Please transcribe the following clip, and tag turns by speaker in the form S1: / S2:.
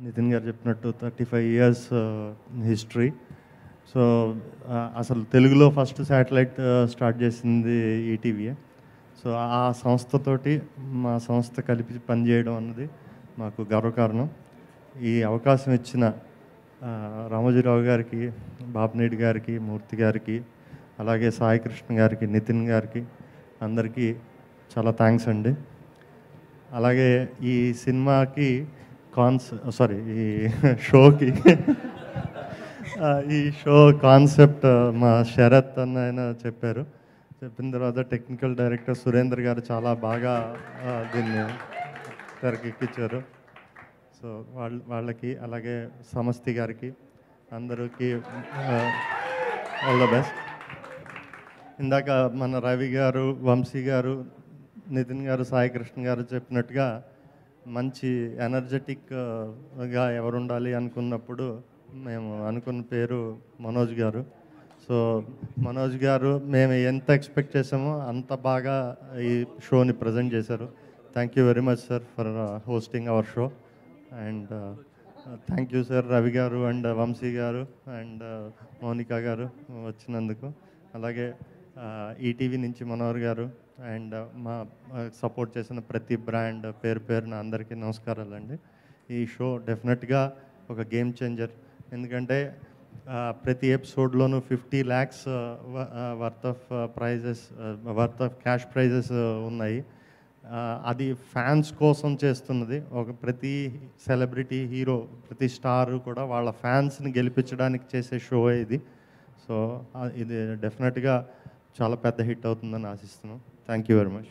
S1: నితిన్ గారు చెప్పినట్టు thirty five years history so అసలు తెలుగులో ఫస్ట్ శాటిలైట్ స్టార్ట్ చేసింది ఈటీవీఏ సో ఆ సంస్థతోటి మా సంస్థ కలిపి పనిచేయడం అన్నది మాకు గర్వకారణం. ఈ అవకాశం ఇచ్చిన uh, రామోజీరావు గారికి బాపినేడి గారికి మూర్తి గారికి అలాగే సాయికృష్ణ గారికి నితిన్ గారికి అందరికీ చాలా థ్యాంక్స్ అండి. అలాగే ఈ సినిమాకి కాన్స్ సారీ ఈ షోకి. ఈ షో కాన్సెప్ట్ మా శరత్ అన్న ఆయన చెప్పారు. చెప్పిన తర్వాత టెక్నికల్ డైరెక్టర్ సురేందర్ గారు చాలా బాగా దీన్ని తెరకెక్కించారు సో వాళ్ళ వాళ్ళకి అలాగే సమస్తి గారికి అందరికీ ఆల్ ద బెస్ట్ ఇందాక మన రవి గారు వంశీ గారు నితిన్ గారు సాయి కృష్ణ గారు చెప్పినట్టుగా మంచి ఎనర్జెటిక్గా ఎవరు ఉండాలి అనుకున్నప్పుడు మేము అనుకున్న పేరు మనోజ్ గారు. సో మనోజ్ గారు మేము ఎంత ఎక్స్పెక్ట్ చేసామో అంత బాగా ఈ షోని ప్రజెంట్ చేశారు. Thank you very much sir for hosting our show. And thank you sir Ravi garu and Vamshi గారు అండ్ మౌనిక గారు వచ్చినందుకు. అలాగే ఈటీవీ నుంచి మనోహర్ గారు అండ్ మా సపోర్ట్ చేసిన ప్రతి బ్రాండ్ పేరు పేరున అందరికీ నమస్కారాలండి. ఈ షో డెఫినెట్గా ఒక గేమ్ చేంజర్. ఎందుకంటే ప్రతి ఎపిసోడ్లోనూ fifty lakhs worth of prizes worth of cash prizes ఉన్నాయి. అది ఫ్యాన్స్ కోసం చేస్తున్నది. ఒక ప్రతి సెలబ్రిటీ హీరో ప్రతి స్టార్ కూడా వాళ్ళ ఫ్యాన్స్ని గెలిపించడానికి చేసే షో ఇది. సో ఇది డెఫినెట్గా చాలా పెద్ద హిట్ అవుతుందని ఆశిస్తున్నాం. Thank you very much